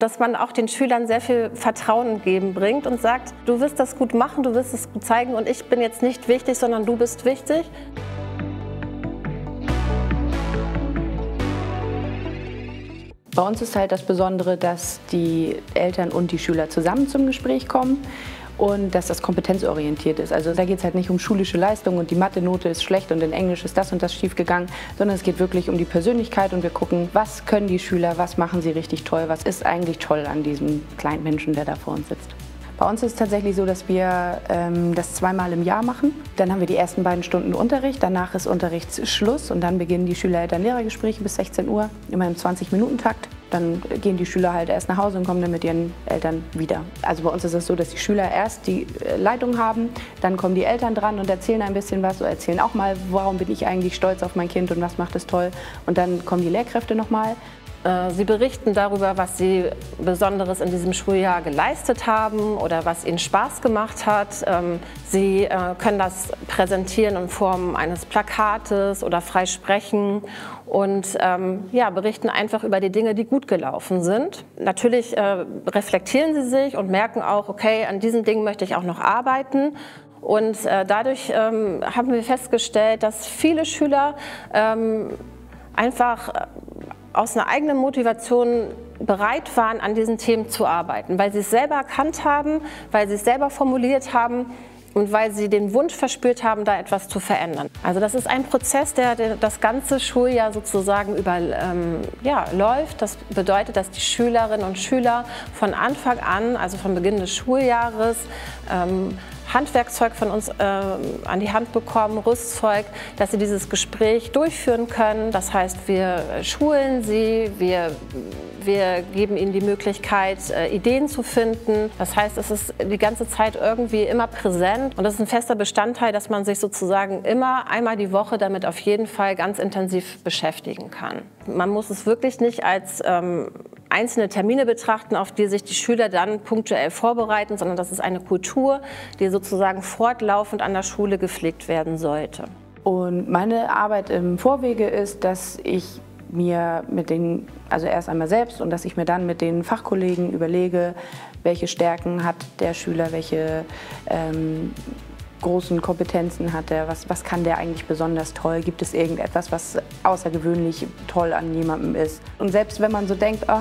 Dass man auch den Schülern sehr viel Vertrauen geben bringt und sagt, du wirst das gut machen, du wirst es gut zeigen und ich bin jetzt nicht wichtig, sondern du bist wichtig. Bei uns ist halt das Besondere, dass die Eltern und die Schüler zusammen zum Gespräch kommen und dass das kompetenzorientiert ist. Also da geht es halt nicht um schulische Leistung und die Mathe-Note ist schlecht und in Englisch ist das und das schiefgegangen, sondern es geht wirklich um die Persönlichkeit und wir gucken, was können die Schüler, was machen sie richtig toll, was ist eigentlich toll an diesem kleinen Menschen, der da vor uns sitzt. Bei uns ist es tatsächlich so, dass wir ähm, das zweimal im Jahr machen. Dann haben wir die ersten beiden Stunden Unterricht, danach ist Unterrichtsschluss und dann beginnen die Schüler-Eltern-Lehrergespräche bis 16 Uhr, immer im 20-Minuten-Takt. Dann gehen die Schüler halt erst nach Hause und kommen dann mit ihren Eltern wieder. Also bei uns ist es so, dass die Schüler erst die äh, Leitung haben, dann kommen die Eltern dran und erzählen ein bisschen was, oder erzählen auch mal, warum bin ich eigentlich stolz auf mein Kind und was macht es toll. Und dann kommen die Lehrkräfte nochmal sie berichten darüber, was Sie Besonderes in diesem Schuljahr geleistet haben oder was Ihnen Spaß gemacht hat. Ähm, sie äh, können das präsentieren in Form eines Plakates oder frei sprechen und ähm, ja, berichten einfach über die Dinge, die gut gelaufen sind. Natürlich äh, reflektieren sie sich und merken auch, okay, an diesen Dingen möchte ich auch noch arbeiten. Und äh, dadurch ähm, haben wir festgestellt, dass viele Schüler einfach aus einer eigenen Motivation bereit waren, an diesen Themen zu arbeiten, weil sie es selber erkannt haben, weil sie es selber formuliert haben und weil sie den Wunsch verspürt haben, da etwas zu verändern. Also das ist ein Prozess, der das ganze Schuljahr sozusagen über ähm, ja, läuft. Das bedeutet, dass die Schülerinnen und Schüler von Anfang an, also von Beginn des Schuljahres, ähm, Handwerkzeug von uns äh, an die Hand bekommen, Rüstzeug, dass sie dieses Gespräch durchführen können. Das heißt, wir schulen sie, wir, wir geben ihnen die Möglichkeit, äh, Ideen zu finden. Das heißt, es ist die ganze Zeit irgendwie immer präsent und das ist ein fester Bestandteil, dass man sich sozusagen immer einmal die Woche damit auf jeden Fall ganz intensiv beschäftigen kann. Man muss es wirklich nicht als ähm, einzelne Termine betrachten, auf die sich die Schüler dann punktuell vorbereiten, sondern das ist eine Kultur, die sozusagen fortlaufend an der Schule gepflegt werden sollte. Und meine Arbeit im Vorwege ist, dass ich mir mit den, also erst einmal selbst und dass ich mir dann mit den Fachkollegen überlege, welche Stärken hat der Schüler, welche ähm, großen Kompetenzen hat er? Was, was kann der eigentlich besonders toll? Gibt es irgendetwas, was außergewöhnlich toll an jemandem ist? Und selbst wenn man so denkt, oh,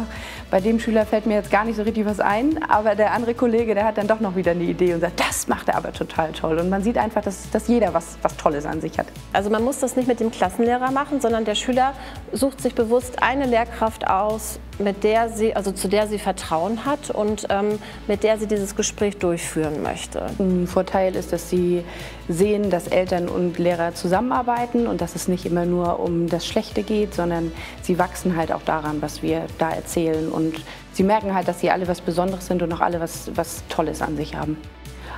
bei dem Schüler fällt mir jetzt gar nicht so richtig was ein, aber der andere Kollege, der hat dann doch noch wieder eine Idee und sagt, das macht er aber total toll. Und man sieht einfach, dass, dass jeder was, was Tolles an sich hat. Also man muss das nicht mit dem Klassenlehrer machen, sondern der Schüler sucht sich bewusst eine Lehrkraft aus, mit der sie, also zu der sie Vertrauen hat und ähm, mit der sie dieses Gespräch durchführen möchte. Ein Vorteil ist, dass sie sehen, dass Eltern und Lehrer zusammenarbeiten und dass es nicht immer nur um das Schlechte geht, sondern sie wachsen halt auch daran, was wir da erzählen und sie merken halt, dass sie alle was Besonderes sind und auch alle was, was Tolles an sich haben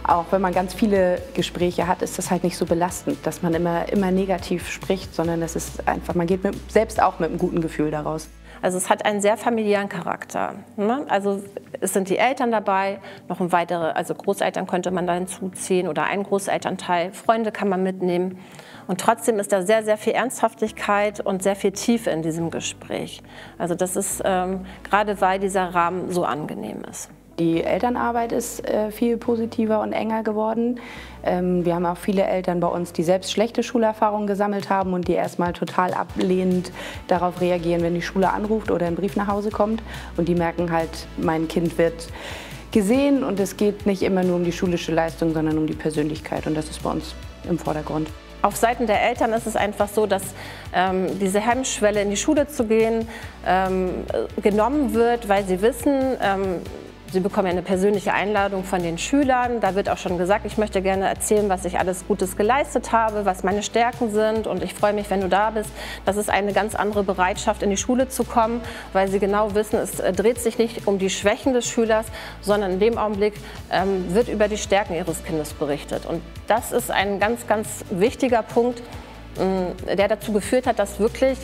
auch wenn man ganz viele Gespräche hat, ist das halt nicht so belastend, dass man immer, immer negativ spricht, sondern es ist einfach, man geht mit, selbst auch mit einem guten Gefühl daraus. Also es hat einen sehr familiären Charakter. Ne? Also es sind die Eltern dabei, noch ein weitere, also Großeltern könnte man da hinzuziehen oder ein Großelternteil, Freunde kann man mitnehmen. Und trotzdem ist da sehr, sehr viel Ernsthaftigkeit und sehr viel Tiefe in diesem Gespräch. Also das ist ähm, gerade, weil dieser Rahmen so angenehm ist. Die Elternarbeit ist äh, viel positiver und enger geworden. Ähm, wir haben auch viele Eltern bei uns, die selbst schlechte Schulerfahrungen gesammelt haben und die erstmal total ablehnend darauf reagieren, wenn die Schule anruft oder ein Brief nach Hause kommt. Und die merken halt, mein Kind wird gesehen und es geht nicht immer nur um die schulische Leistung, sondern um die Persönlichkeit. Und das ist bei uns im Vordergrund. Auf Seiten der Eltern ist es einfach so, dass ähm, diese Hemmschwelle in die Schule zu gehen ähm, genommen wird, weil sie wissen, ähm, Sie bekommen eine persönliche Einladung von den Schülern. Da wird auch schon gesagt, ich möchte gerne erzählen, was ich alles Gutes geleistet habe, was meine Stärken sind und ich freue mich, wenn du da bist. Das ist eine ganz andere Bereitschaft, in die Schule zu kommen, weil sie genau wissen, es äh, dreht sich nicht um die Schwächen des Schülers, sondern in dem Augenblick ähm, wird über die Stärken ihres Kindes berichtet. Und das ist ein ganz, ganz wichtiger Punkt, äh, der dazu geführt hat, dass wirklich,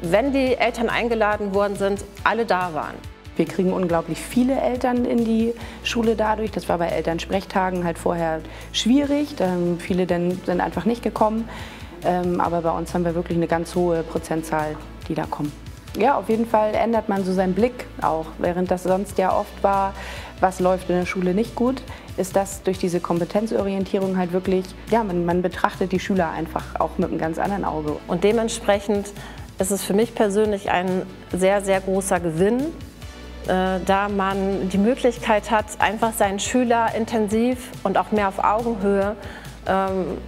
wenn die Eltern eingeladen worden sind, alle da waren. Wir kriegen unglaublich viele Eltern in die Schule dadurch. Das war bei Elternsprechtagen halt vorher schwierig. Ähm, viele denn, sind einfach nicht gekommen. Ähm, aber bei uns haben wir wirklich eine ganz hohe Prozentzahl, die da kommen. Ja, auf jeden Fall ändert man so seinen Blick auch. Während das sonst ja oft war, was läuft in der Schule nicht gut, ist das durch diese Kompetenzorientierung halt wirklich, ja, man, man betrachtet die Schüler einfach auch mit einem ganz anderen Auge. Und dementsprechend ist es für mich persönlich ein sehr, sehr großer Gewinn, da man die Möglichkeit hat, einfach seinen Schüler intensiv und auch mehr auf Augenhöhe ähm,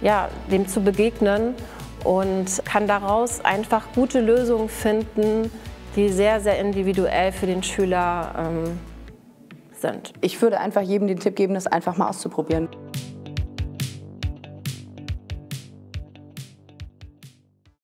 ja, dem zu begegnen und kann daraus einfach gute Lösungen finden, die sehr, sehr individuell für den Schüler ähm, sind. Ich würde einfach jedem den Tipp geben, das einfach mal auszuprobieren.